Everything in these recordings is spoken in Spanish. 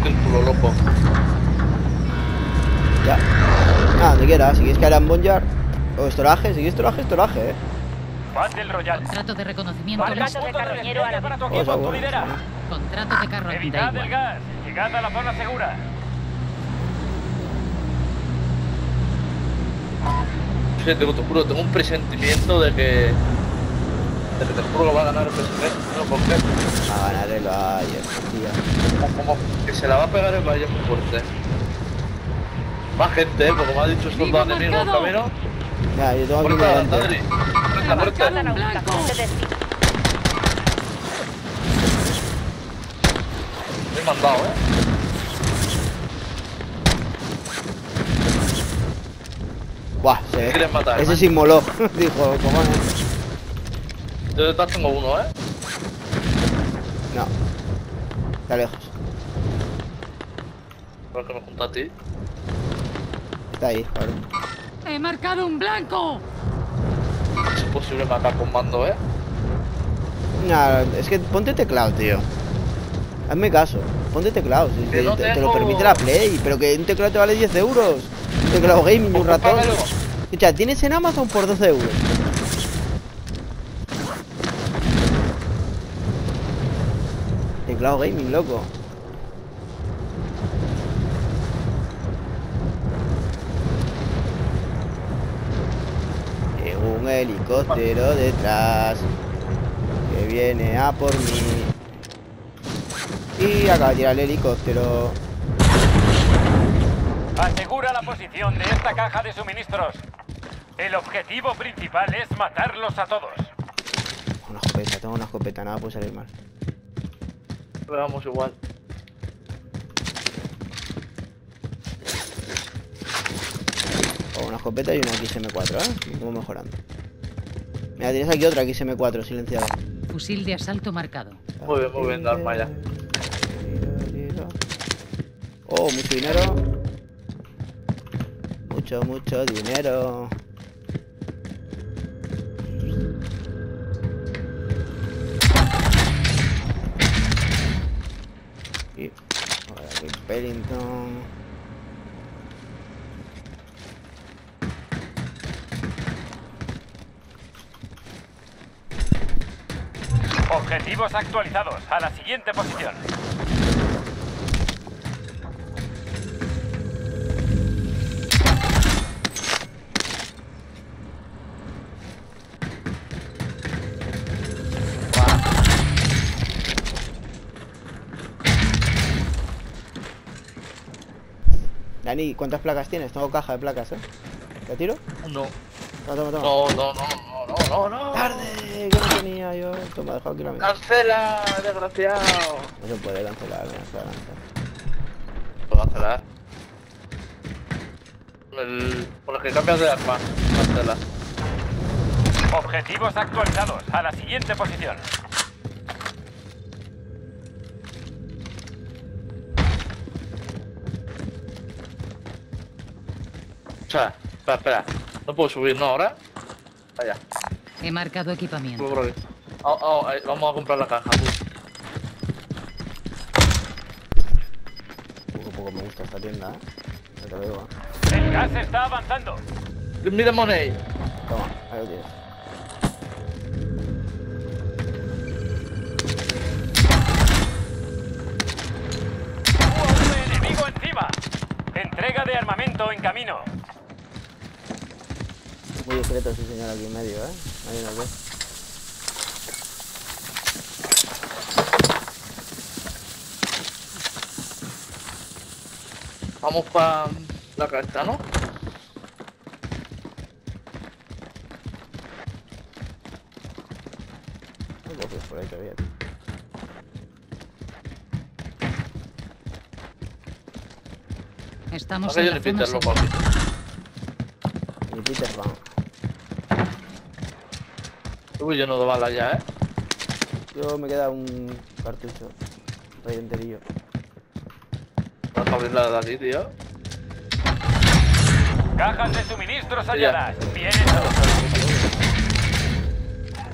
parte el culo, loco. Ya. Ah, donde quieras. Si quieres que harán Bonjar. O estoraje, si quieres estoraje, estoraje, eh. Battle Royale. Contrato de reconocimiento Marca listo. punto de referencia para tu a equipo, tú ver. lideras. Contrato de carro Evitad el gas. Llegad a la zona segura. Sí, te, te juro, tengo un presentimiento de que. Te juro que va a ganar el PSG. No, ¿por qué? A ganar el Bayern, tío. Como, como que se la va a pegar el Bayern muy fuerte. Más gente, ¿eh? Porque me ha dicho estos dos enemigos en camino. Ya, yo tengo aquí Puerta una adelante, delante. Adri. Puerta, puerta. Me he mandado, ¿eh? Buah, se ve. Ese sí moló. Dijo, cojones. Yo detrás tengo uno, ¿eh? No. Está lejos. Por que me junta a ti. Está ahí, cabrón. He marcado un blanco. Es imposible matar con mando, ¿eh? Nah, es que ponte teclado, tío. Hazme caso. Ponte teclado. si- no te, lo permite la Play. Pero que un teclado te vale 10 euros. Un teclado gaming un ratón. Escucha, tienes en Amazon por 12 euros. Teclado gaming, loco. Tengo un helicóptero detrás que viene a por mí. Y acaba de tirar el helicóptero. Asegura la posición de esta caja de suministros. El objetivo principal es matarlos a todos. Una escopeta, tengo una escopeta, nada puede salir mal. Pero vamos igual. O una escopeta y una XM4, ¿eh? Vamos mejorando. Mira, tienes aquí otra XM4 silenciada. Fusil de asalto marcado. Muy bien, muy bien, arma ya. Oh, mucho dinero. Mucho, mucho dinero. Aquí. Objetivos actualizados. A la siguiente posición. Dani, ¿cuántas placas tienes? Tengo caja de placas, ¿eh? ¿Te tiro? No. Toma, toma, toma. No, no, no, no, no, no, no. ¡Tarde! Que no tenía yo. Toma, dejo aquí la mía. Cancela, desgraciado. No se puede cancelar, no se puede cancelar. Puedo cancelar. El... Por el que cambias de arma. Cancela. Objetivos actualizados. A la siguiente posición. O sea, espera, espera. No puedo subir, ¿no? Ahora. Vaya. He marcado equipamiento. Ah, ah, ahí, vamos a comprar la caja. Poco a poco me gusta esta tienda, ¿eh? Ya te lo digo. El gas está avanzando. Mira money. Toma, ahí lo tienes. Hubo un enemigo encima. Entrega de armamento en camino. Ese señor aquí en medio, ¿eh? Nadie nos ve. Vamos para la carta, ¿no? Por ahí todavía. Estamos en la zona Peter, Uy, lleno de balas ya, ¿eh? Yo me queda un cartucho. Ahí enterillo. Vas a abrir la de Dalí, tío. Cajas de suministros halladas. Bien hecho.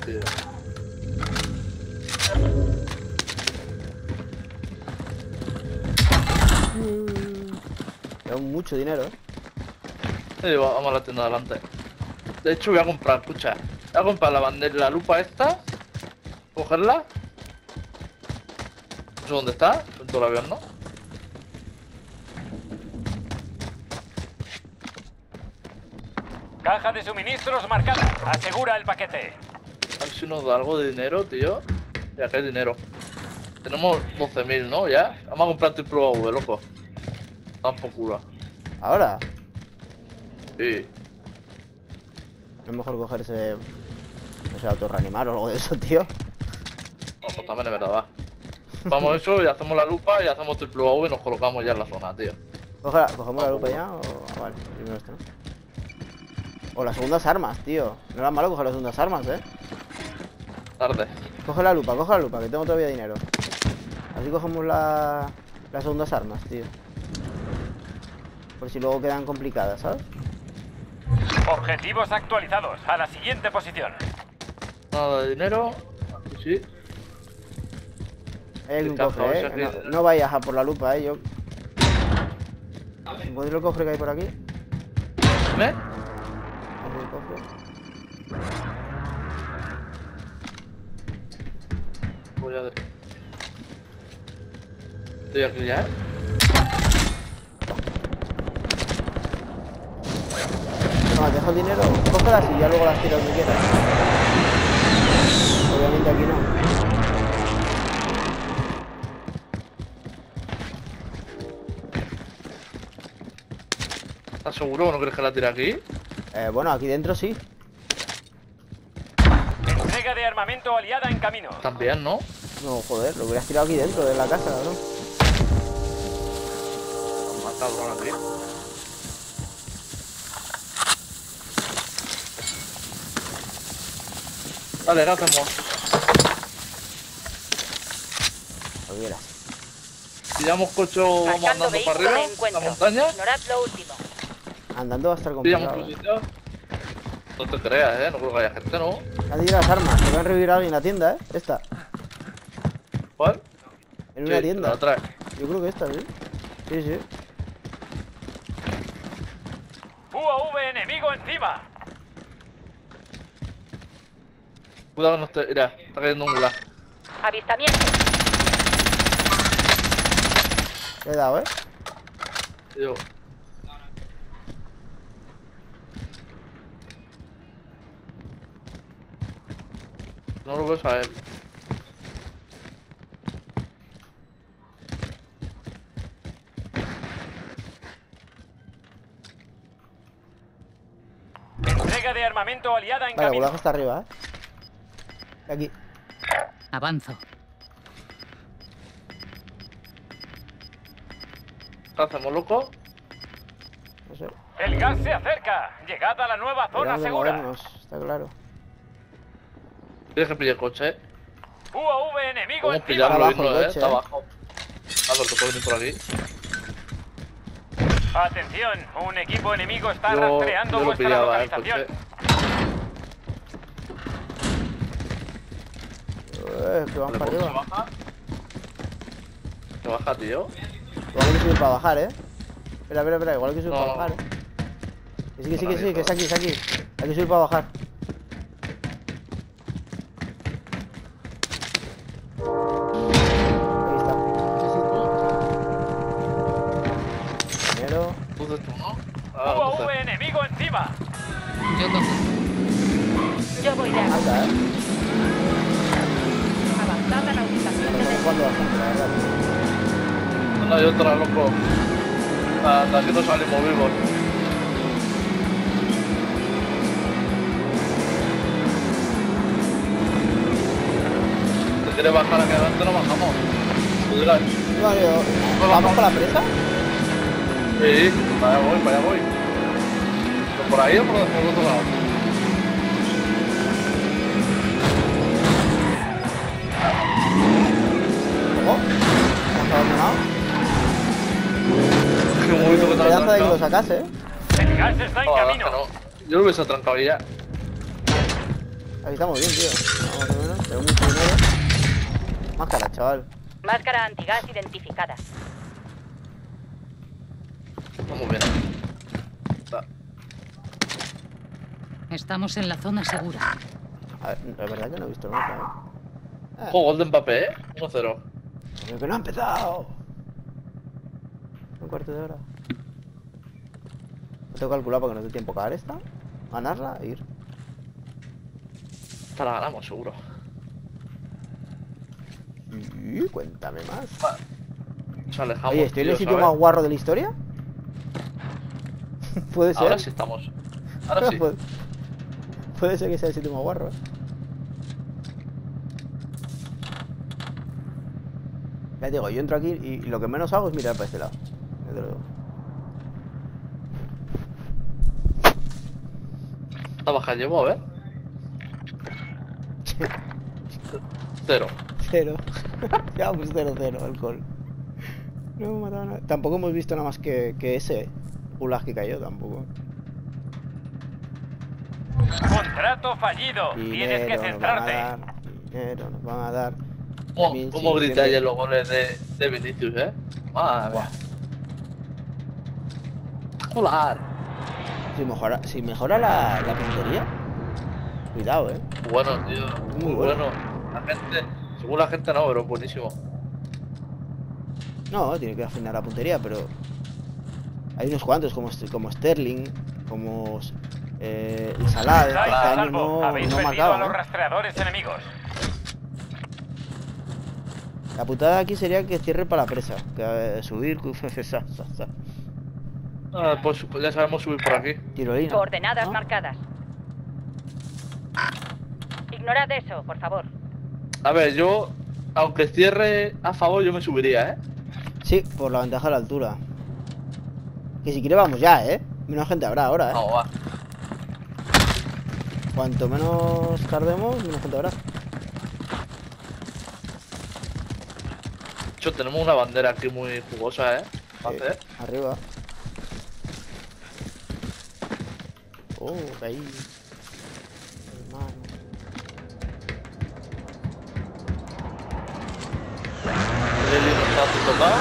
Tío. dinero, mucho dinero. ¿eh? Sí, vamos a la tienda de adelante. De hecho, voy a comprar, escucha. Voy a comprar la bandera, la lupa esta. Cogerla. No sé dónde está. Dentro del avión, ¿no? Caja de suministros marcada. Asegura el paquete. A ver si nos da algo de dinero, tío. Ya que hay dinero. Tenemos 12.000, ¿no? Ya. Vamos a comprar triple V, loco. Tampoco. Ahora, Sí. es mejor cogerse. No sé, autorreanimar o algo de eso, tío. Ojo, también es verdad, va. Vamos eso y hacemos la lupa y hacemos triple V y nos colocamos ya en la zona, tío. ¿Cogemos la lupa ya o.? ah, Vale, primero esto, ¿no? O las segundas armas, tío. No era malo coger las segundas armas, eh. Tarde. Coge la lupa, coge la lupa, que tengo todavía dinero. Así cogemos la, las segundas armas, tío. Por si luego quedan complicadas, ¿sabes? Objetivos actualizados. A la siguiente posición. Nada de dinero. Aquí sí. Hay caja, cofre, ¿eh? que- No, no vayas a por la lupa, ¿eh? Yo... ¿Encuentro el cofre que hay por aquí? ¿Me? El cofre. Voy a ver. Estoy aquí ya, ¿eh? No, dejo el dinero, cógelas y ya luego las tiras donde quieras. Aquí no. ¿Estás seguro que no quieres que la tire aquí? Eh, bueno, aquí dentro sí. Entrega de armamento aliada en camino. También, ¿no? No, joder, lo hubieras tirado aquí dentro de la casa, cabrón. Más cabrón aquí. Vale, ¿qué hacemos? Lo hubieras. ¿Pillamos coche vamos Marcando andando para arriba? ¿La montaña? Ignorad lo último. Andando va a estar ¿Pillamos complicado. ¿eh? posición? No te creas, ¿eh? No creo que haya gente, ¿no? Han tirado las armas, se van a revivir a alguien en la tienda, ¿eh? Esta, ¿Cuál? en una Sí, tienda. La. Yo creo que esta, ¿sí? Sí, sí. UAV enemigo encima. Cuidado no esté. Mira, está cayendo un gulag. Avistamiento. Le he dado, ¿eh? Yo. No lo ves a él. Entrega de armamento aliada en Vale, camino. Está arriba, ¿eh? Aquí. Avanzo. ¿Qué hacemos, loco? No sé. El gas se acerca. Llegada a la nueva zona segura. movernos, está claro. Tienes que pillar el coche, eh. UAV enemigo Podemos encima. pillarlo Abajo el no, eh. coche, Está eh. abajo. Ah, pero te puedes venir por aquí. Atención, un equipo enemigo está Yo, rastreando yo lo vuestra pillaba, eh, localización. coche. Eh, que vamos Vale, para ¿Se arriba. baja? ¿Se baja, tío? Igual hay que subir para bajar, ¿eh? Espera, espera, espera, igual hay que subir No, para bajar, ¿eh? Que sí, que sí, que sí, que es no. aquí, es aquí. Hay que subir para bajar. Está. ¿no? Ah. Anda, ¿eh? A la No hay otra, loco. Hasta aquí no salimos vivos. Si quieres bajar aquí adelante, no bajamos. Tú dirás. No, yo- ¿Vamos por la presa? Sí, para allá voy, para allá voy. ¿Pero por ahí o por, por otro lado? Qué momento que te Pedazo de que lo sacase, ¿eh? El gas está en verdad camino. no. Yo lo hubiese trancado ya. Aquí estamos bien, tío. Menos. Tengo mucho dinero. Máscara, chaval. Máscara antigás identificada. Estamos bien. Estamos en la zona segura. A ver, la verdad que no he visto nada, ¿eh? Ah, gol de Mbappé, ¿eh? 1-0. pero que no ha empezado. Un cuarto de hora. Lo tengo calculado para que nos dé tiempo a cagar esta, ganarla e ir. Esta la ganamos, seguro. Y cuéntame más. Alejamos. Oye, ¿estoy en el sitio ¿sabes? más guarro de la historia? Puede ser. Ahora sí estamos. Ahora sí. Puede, puede ser que sea el sitio más guarro, ¿eh? Ya te digo, yo entro aquí y lo que menos hago es mirar para este lado. Ya te lo digo. Esta baja llevo, a ver. Cero. Cero. ya, pues cero, cero, alcohol. No hemos matado a nadie. Tampoco hemos visto nada más que, que ese gulag que cayó, tampoco. Contrato fallido. Tienes que Dinero nos van a centrarte. dar. Dinero nos van a dar. ¿Cómo, Bien, cómo ayer los goles de, de Vinicius, eh? Madre mía. Si mejora, si mejora la, la puntería. Cuidado, eh. Bueno, tío. Muy Muy bueno. bueno. La gente, según la gente no, pero es buenísimo. No, tiene que afinar la puntería, pero. Hay unos cuantos, como, St- como Sterling, como eh, que Estáis este a año salvo. no, Habéis no a los ¿eh? rastreadores enemigos. La putada aquí sería que cierre para la presa. Que eh, subir, sa, sa, sa. Ah, pues ya sabemos subir por aquí. tirolina. Coordenadas ¿no? marcadas. Ignorad eso, por favor. A ver, yo, aunque cierre a favor, yo me subiría, ¿eh? Sí, por la ventaja de la altura. Que si quiere vamos ya, ¿eh? Menos gente habrá ahora, ¿eh? Vamos, va. Cuanto menos tardemos, menos gente habrá. De hecho, tenemos una bandera aquí muy jugosa, ¿eh? Sí, hacer. arriba. Oh, caí. Hermano. El no está tocado.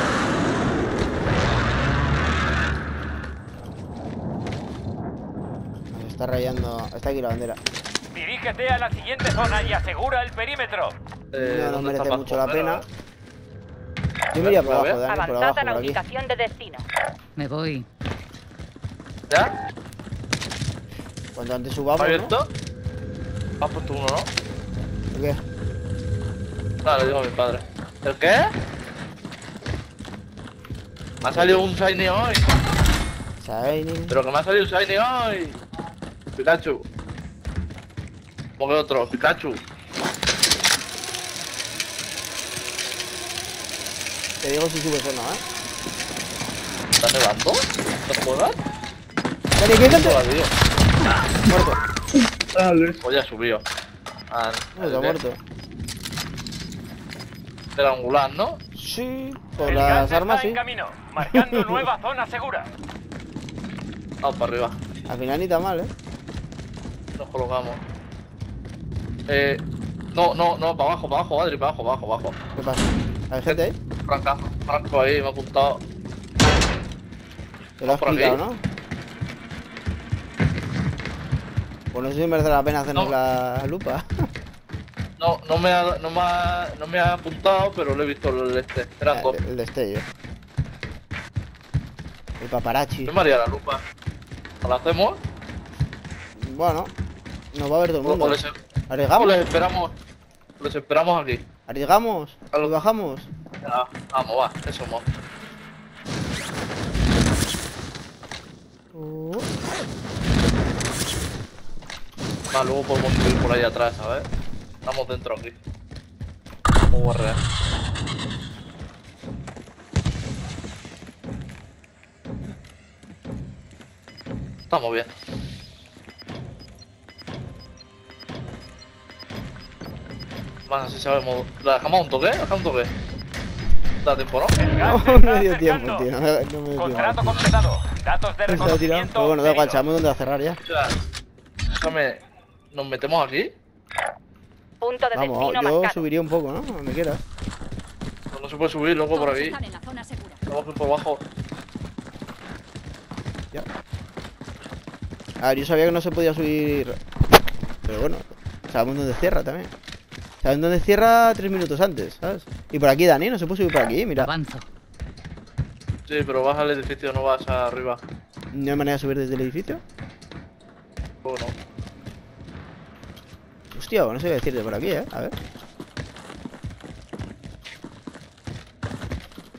Nos está rayando. Está aquí la bandera. Dirígete a la siguiente zona y asegura el perímetro. Eh, no nos ¿dónde está merece mucho la pena. Yo me iría por a abajo. Dani, por Avanzad a la por aquí. ubicación de destino. Me voy. ¿Ya? Cuanto antes ¿Está subamos, ¿no? abierto? Has puesto uno, ¿no? ¿O qué? Claro, le digo a mi padre. ¿El qué? Me ha salido un Shiny hoy. Shining. Pero que me ha salido un Shiny hoy. Pikachu. ¿Cómo que otro? Pikachu. Te digo si subes o no, ¿eh? ¿Está nevando? ¿Te juegas? Dani, ¿qué Muerto. Pues ya subió. Ah, No, está muerto. Del angular, ¿no? Sí, por el las armas sí. en camino, marcando nueva zona segura. Vamos para arriba. Al final ni tan mal, ¿eh? Nos colocamos. Eh. No, no, no, para abajo, para abajo, Adri, para abajo, para abajo, para abajo. ¿Qué pasa? ¿Hay gente ahí? Franca, Franco ahí, me ha apuntado. Te lo has Por aquí. explicado, ¿no? Pues no sé si merece la pena hacernos No. la lupa. No, no me ha, no me ha, no me ha apuntado, pero lo he visto el este. Dos. el, el destello. El paparazzi. Yo me haría la lupa. ¿O la hacemos? Bueno, nos va a ver todo el mundo. les, ¿Arriesgamos? les esperamos. Les esperamos aquí. ¿Arriesgamos? ¿Y bajamos? Ah, vamos, va, eso somos. Va, luego podemos subir por ahí atrás, ¿sabes? Estamos dentro aquí. Vamos a guarrear. Estamos bien. Más así sabemos. ¿La dejamos un toque? ¿La dejamos un toque? Da tiempo, ¿no? No me dio tiempo, tío. No me, no dio tiempo. Contrato completado. Datos de reconocimiento. Pero bueno, da igual, sabemos dónde va a cerrar ya. Déjame. ¿Nos metemos aquí? Punto de Vamos, destino yo marcado. subiría un poco, ¿no? Donde quieras. Pues no se puede subir luego por aquí. Vamos por abajo. A ver, yo sabía que no se podía subir. Pero bueno, sabemos dónde cierra también. Saben dónde cierra tres minutos antes, ¿sabes? Y por aquí, Dani, no se puede subir por aquí, mira. Avanzo. Sí, pero vas al edificio, no vas arriba. No hay manera de subir desde el edificio. Luego no. Hostia, no sé qué decirte por aquí, ¿eh? A ver.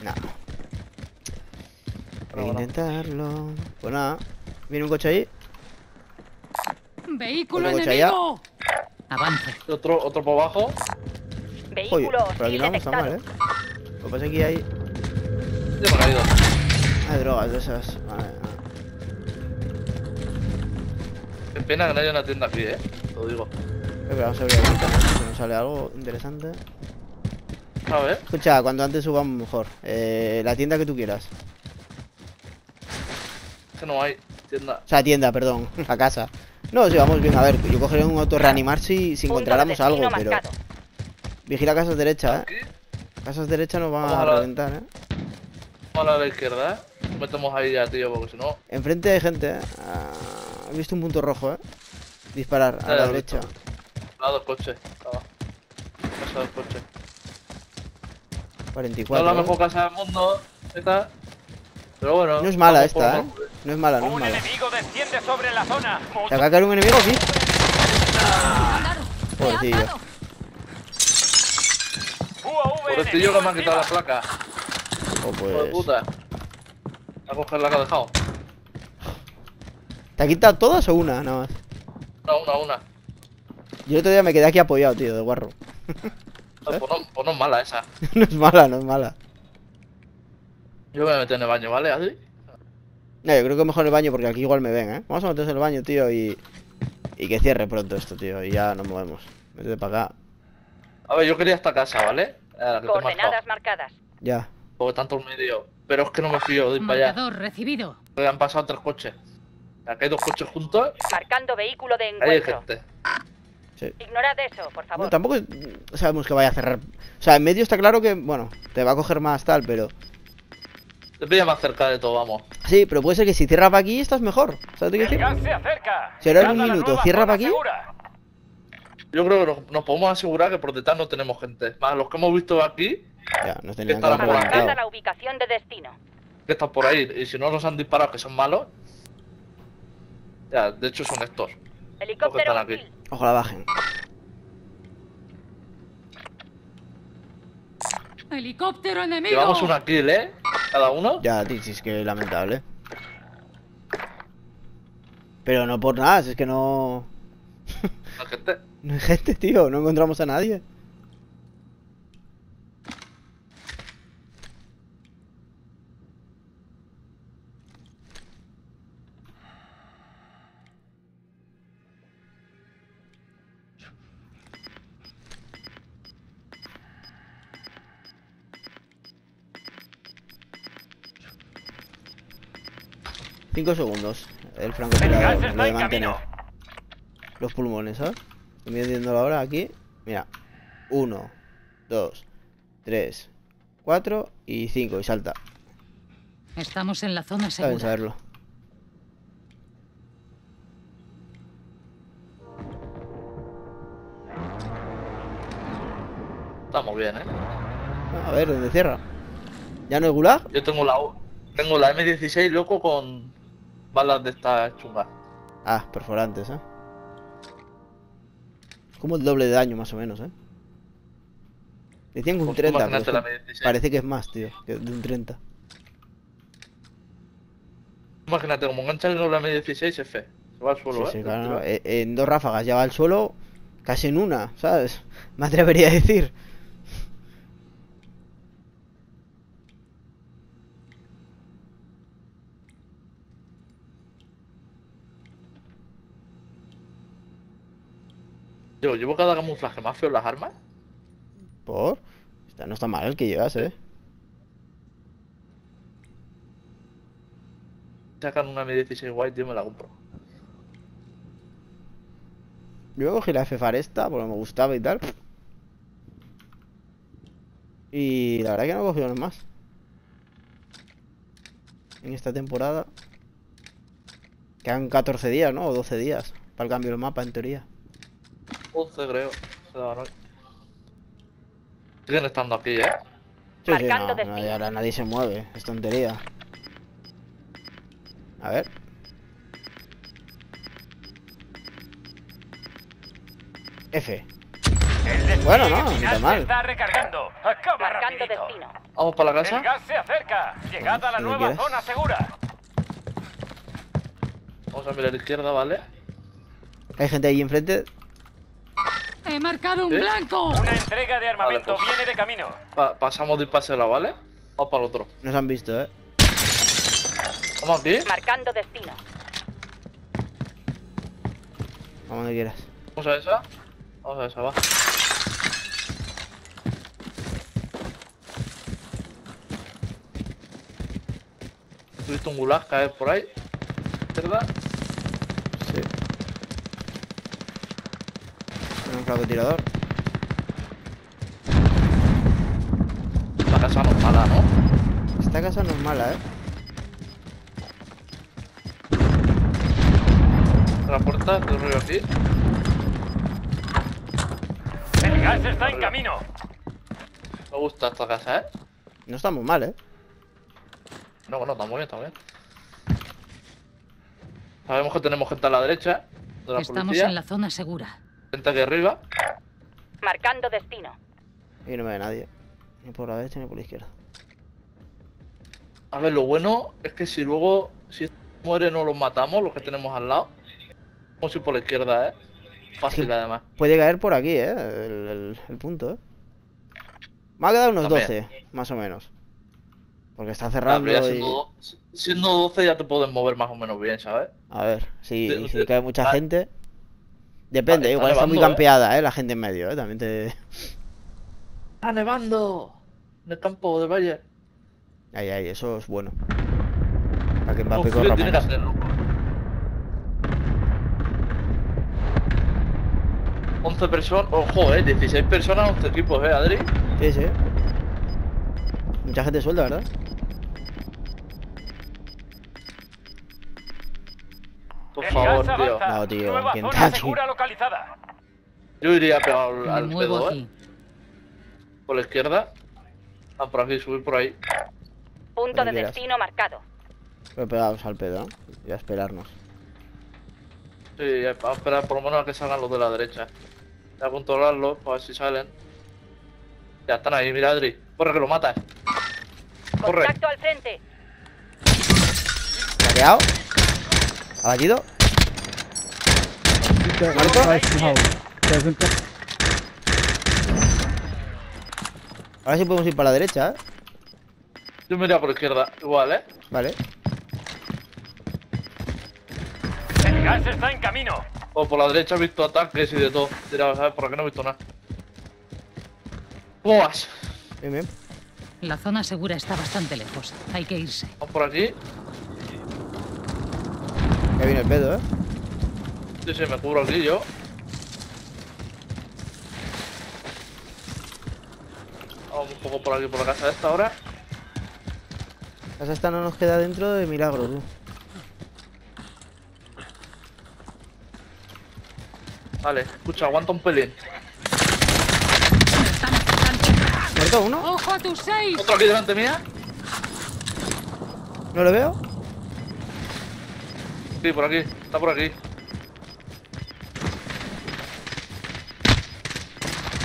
No. Pero Voy a bueno. intentarlo. Pues nada. Viene un coche ahí. ¡Vehículo Otro coche allá. enemigo! Y Otro, otro por abajo. Oye, Vehículo por aquí no vamos tan mal. ¿eh? Lo que pasa es que hay... Ya me ha caído. Hay drogas de esas. Vale, vale. Qué pena que no haya una tienda aquí, eh. Te lo digo. Pero vamos a abrir ahorita. Si nos sale algo interesante. A ver. Escucha, cuanto antes subamos mejor. Eh, la tienda que tú quieras. Es que no hay tienda. O sea, tienda, perdón. La casa. No, si vamos bien. A ver, yo cogeré un auto reanimar si, encontráramos algo, pero... marcado. Vigila casas derecha. ¿eh? Casas derecha nos van Vamos a a la- reventar, ¿eh? Vamos a la izquierda, eh. Nos metemos ahí ya, tío, porque si no. Enfrente hay gente, ¿eh? Ah, he visto un punto rojo, ¿eh? Disparar a la derecha. visto. Lado coche. Estaba. Casa del coche. No 44. es la mejor casa del mundo. Esta. Pero bueno. No es mala esta, ¿eh? No es mala, no es Un mala. enemigo desciende sobre la zona. ¿Te acaba de caer un enemigo aquí? Pobrecillo. Pobrecillo que me ha enemigo quitado la placa. Oh, Hijo de pues... puta. A coger la que ha dejado. ¿Te ha quitado todas o una, nada más? Una, una, una. Yo el otro día me quedé aquí apoyado, tío, de guarro. Pues no, pues no es mala esa. no es mala, no es mala. Yo me voy a meter en el baño, ¿vale? Así. No, yo creo que mejor el baño porque aquí igual me ven, ¿eh? Vamos a meternos en el baño, tío, y... Y que cierre pronto esto, tío, y ya nos movemos. Métete para acá. A ver, yo quería esta casa, ¿vale? A la que te he marcado. Coordenadas marcadas. Ya. Porque tanto medio. Pero es que no me fío de ir para allá. Marcador recibido. Han pasado tres coches. Aquí hay dos coches juntos. Marcando vehículo de Ahí hay encuentro. Gente. Ignorad eso, por No, favor. tampoco es- sabemos que vaya a cerrar. O sea, en medio está claro que, bueno, te va a coger más tal, pero... Te pilla más cerca de todo, vamos. Sí, pero puede ser que si cierra para aquí estás mejor. ¿Sabes lo que El decir? gas se acerca. Si ahora en un minuto cierra zona pa' aquí. segura. Yo creo que nos, nos podemos asegurar que por detrás no tenemos gente. Más los que hemos visto aquí, Ya, nos tenían que Está haber la ubicación de destino. que están por ahí. Y si no nos han disparado, que son malos. Ya, de hecho son estos. Helicóptero están aquí. Ojalá bajen. ¡Helicóptero enemigo! Llevamos una kill, ¿eh? Cada uno. Ya, tío, si es que lamentable. Pero no por nada, si es que no... La gente. No hay gente, tío, no encontramos a nadie. Cinco segundos. El El gas francotirador, lo está de en mantener. camino. Los pulmones, ¿sabes? Estoy midiendo la hora aquí. Mira. Uno, dos, tres, cuatro y cinco. Y salta. Estamos en la zona segura. saberlo. Estamos bien, ¿eh? A ver, ¿dónde cierra? ¿Ya no hay gulag? Yo tengo la tengo la M16 loco con balas de estas chungas. Ah, perforantes, ¿eh? Como el doble de daño, más o menos, ¿eh? Decían que un Pues tú 30, pero imagínate es la que M16. parece que es más, tío, que de un 30. Imagínate, como enganchan con la M16 F. Se va al suelo, Sí, ¿eh? sí, claro, eh, En dos ráfagas ya va al suelo, casi en una, ¿sabes? Me atrevería a decir. Yo llevo cada camuflaje más feo en las armas. Por. Está- no está mal el que llevas, ¿eh? Sacan una M16 guay, tío, me la compro. Yo cogí la F Faresta porque me gustaba y tal. Y la verdad que no he cogido más. En esta temporada. Quedan 14 días, ¿no? O 12 días para el cambio del mapa, en teoría. 11 creo. Se daban hoy. Siguen estando aquí, ¿eh? Sí, sí, Marcando no, no, destino. y ahora nadie se mueve, es tontería. A ver. F. El Bueno, no, ni final tan mal. está recargando. Acaba Marcando destino. Vamos para la El casa. gas se acerca. Llegad a la no nueva quieres. zona segura. Vamos a mirar a la izquierda, ¿vale? Hay gente ahí enfrente. ¡He marcado un ¿Eh? blanco! Una entrega de armamento Vale, pues. viene de camino. Pa- pasamos de paseo, ¿vale? Vamos para el otro. Nos han visto, ¿eh? Vamos aquí. Marcando destino. Vamos donde quieras. Vamos a esa. Vamos a esa, va. He visto un gulag caer por ahí. ¿Verdad? Sí. Un francotirador. La casa no es mala, ¿no? Esta casa no es mala, ¿eh? La puerta, del río aquí. El gas está en camino. Me gusta esta casa, ¿eh? No estamos mal, ¿eh? No, bueno, está muy bien, está muy bien. Sabemos que tenemos gente a la derecha de la Estamos policía. en la zona segura. Gente aquí arriba. Marcando destino. Aquí no me ve nadie. Ni por la derecha ni por la izquierda. A ver, lo bueno es que si luego, si muere no los matamos, los que tenemos al lado. Vamos a ir por la izquierda, ¿eh? Fácil, Sí. además. Puede caer por aquí, ¿eh? El, el- el punto, ¿eh? Me ha quedado unos También. 12, más o menos. Porque está cerrando ya y... siendo, do- siendo 12 ya te puedes mover más o menos bien, ¿sabes? A ver, si, si cae mucha ah. gente... Depende, Vale, está igual está muy nevando, ¿eh? campeada, ¿eh? La gente en medio, ¿eh? También te... ¡Está nevando! En el campo de Valle. Ahí, ahí, eso es bueno. Para que Mbappé corra tiene que hacerlo. 11 personas, ojo, eh, 16 personas, 11 equipos, eh, Adri. Sí, sí. Mucha gente suelta, ¿verdad? Por El favor, tío. No, tío, Nueva ¿quién zona segura localizada. Yo iría pegado al, Me al muevo pedo, eh. Por la izquierda. Ah, por aquí, subir por ahí. Punto de quieras. destino marcado. Pero pegados al pedo, ¿no? Y a esperarnos. Sí, eh, vamos a esperar por lo menos a que salgan los de la derecha. Voy a controlarlos para ver si salen. Ya están ahí, mira Adri. Corre que lo matas. Corre. Contacto al frente. ¿Abatido? ¿Muerto? Ahora sí podemos ir para la derecha, ¿eh? Yo me iría por la izquierda, igual, eh. Vale. El gas está en camino. O por la derecha he visto ataques y de todo. Dirá, ¿sabes? Por aquí no he visto nada. ¿Cómo vas? Bien, bien. La zona segura está bastante lejos. Hay que irse. Vamos por aquí. Viene el pedo, ¿eh? Sí, sí, me cubro aquí yo. Vamos un poco por aquí, por la casa esta ahora. Casa esta no nos queda dentro de milagro, tú. Vale, escucha, aguanta un pelín. ¿Muerto uno? ¡Ojo a tus seis! Otro aquí delante mía. ¿No lo veo? Sí, por aquí. Está por aquí.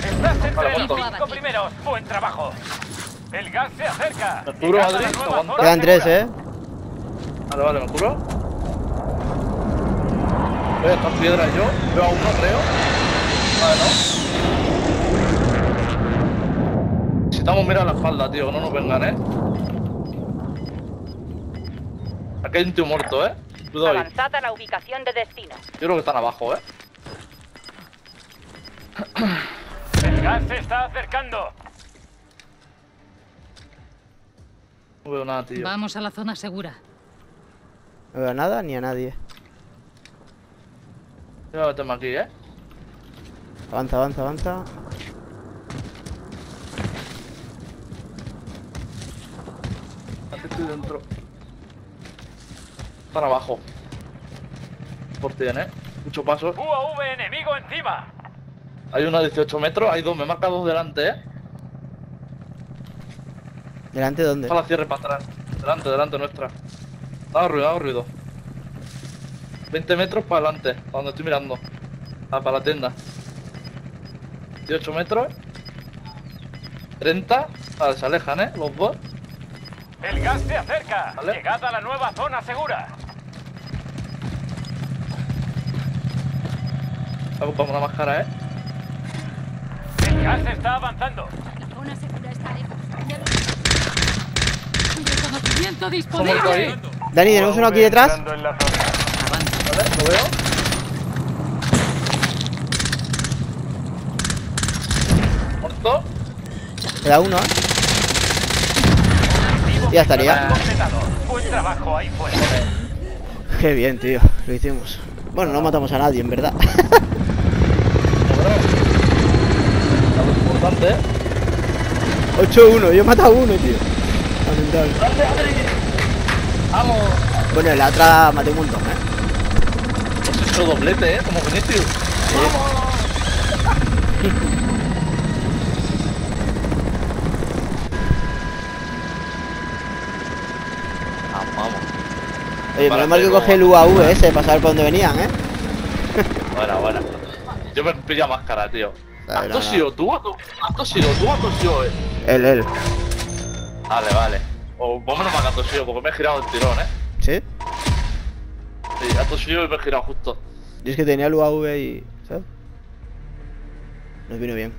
Estás entre Vale, los cinco primeros. Buen trabajo. El gas se acerca. Me Adri, Quedan tres, segura. ¿eh? Vale, vale, me cubro. Voy a estas piedras yo. Veo a uno, creo. Vale, no. Necesitamos mirar la espalda, tío, que no nos vengan, eh. Aquí hay un tío muerto, eh. Ahí. Avanzada la ubicación de destino. Yo creo que están abajo, eh. El gas se está acercando. No veo nada, tío. Vamos a la zona segura. No veo a nada ni a nadie. Yo voy a meterme aquí, eh. Avanza, avanza, avanza. Aquí estoy dentro. Están abajo. 100%, ¿eh? Mucho paso. UAV enemigo encima. Hay uno a 18 metros, hay dos, me marca dos delante, ¿eh? ¿Delante dónde? Para la cierre para atrás. Delante, delante nuestra. Hago ruido, hago ruido. 20 metros para adelante, para donde estoy mirando. Ah, para la tienda. 18 metros. 30. Vale, se alejan, ¿eh? Los dos. El gas se acerca. Vale. Llegad a la nueva zona segura. Hago para una máscara, ¿eh? El gas está avanzando. La zona segura está lejos. Ya lo- Reconocimiento ¿Cómo disponible. Dani, tenemos uno aquí detrás. La. ¿Lo veo? ¿Muerto? Queda uno, ¿eh? Ya estaría. Completado. Buen trabajo ahí fuera. Qué bien, tío. Lo hicimos. Bueno, no matamos a nadie, en verdad. Algo importante, ¿eh? 8-1, yo he matado a uno, tío. Lamentable. ¡Vamos! Bueno, en la otra maté un montón, ¿eh? Hemos hecho doblete, ¿eh? Como Vinicius. ¡Vamos! Vamos. Oye, menos mal que coge el UAV ese para saber por dónde venían, ¿eh? Yo me pilla máscara, tío. Dale, ¿Has no, tosido tú? ¿Has to- ¿Has tosido tú? ¿Has tosido él? Él, él. Vale, vale. O vámonos más que ha tosido, porque me he girado el tirón, ¿eh? ¿Sí? Sí, ha tosido y me he girado justo. Yo es que tenía el UAV y... ¿sabes? Nos vino bien.